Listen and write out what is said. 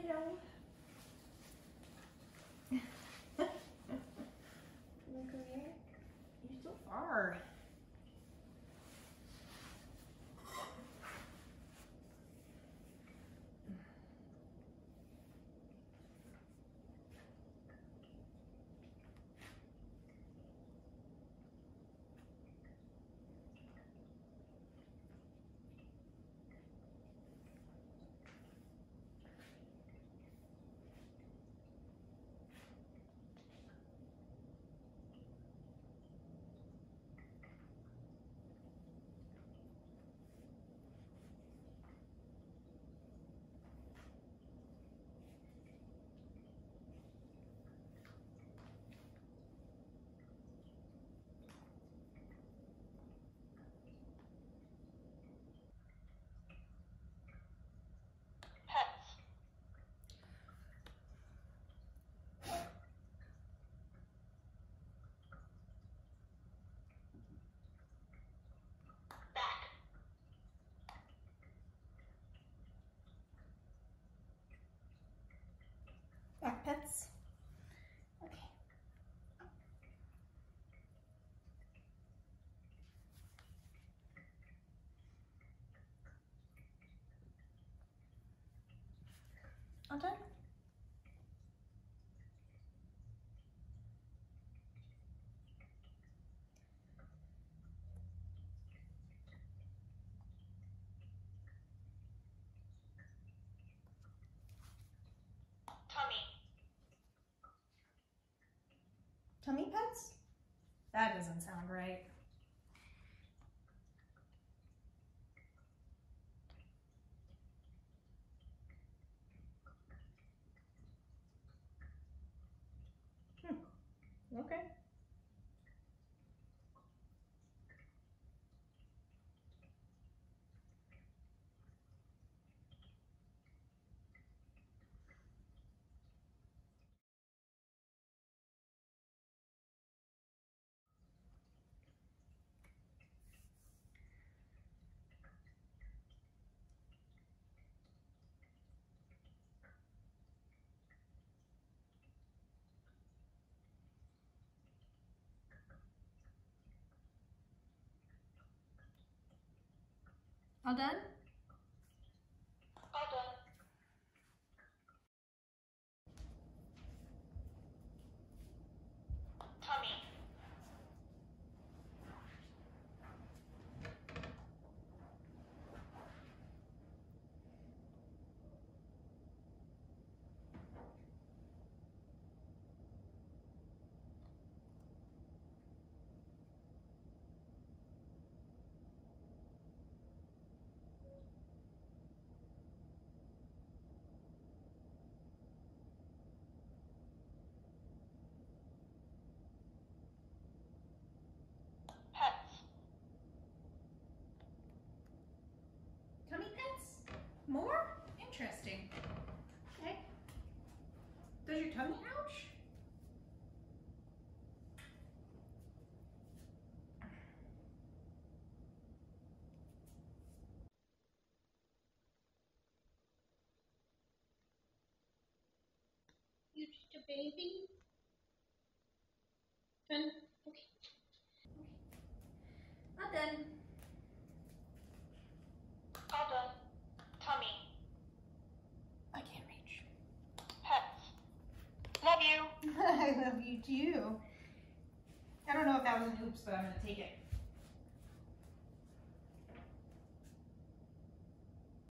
Look over here. You're so far. Pets. Back. Back pets. Okay. All done? Tummy. Tummy pets? That doesn't sound right. All done? All done. Tummy. Pets. Tummy pets? More? Interesting. Okay. Does your ouch? You just a baby? Okay. Not done. All done. Tummy. I can't reach. Pets. Love you. I love you too. I don't know if that was an oops, but I'm gonna take it.